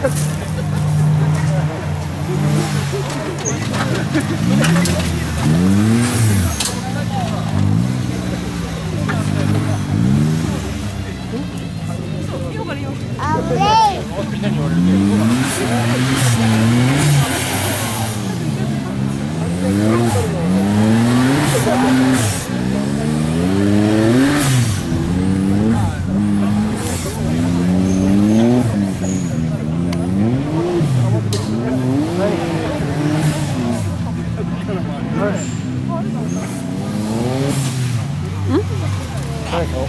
みんなに言われるけど。Alright. Hmm? Very cool.